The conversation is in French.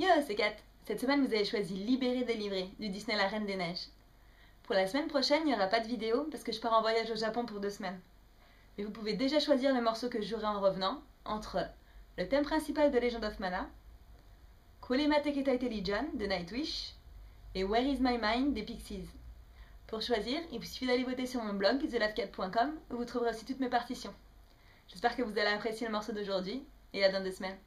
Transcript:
Yo, c'est Kat. Cette semaine, vous avez choisi Libéré délivré du Disney La Reine des Neiges. Pour la semaine prochaine, il n'y aura pas de vidéo parce que je pars en voyage au Japon pour deux semaines. Mais vous pouvez déjà choisir le morceau que je jouerai en revenant entre le thème principal de Legend of Mana, Kulema Teketaite Legion de Nightwish et Where is My Mind des Pixies. Pour choisir, il vous suffit d'aller voter sur mon blog thelavcat.com où vous trouverez aussi toutes mes partitions. J'espère que vous allez apprécier le morceau d'aujourd'hui et à dans deux semaines.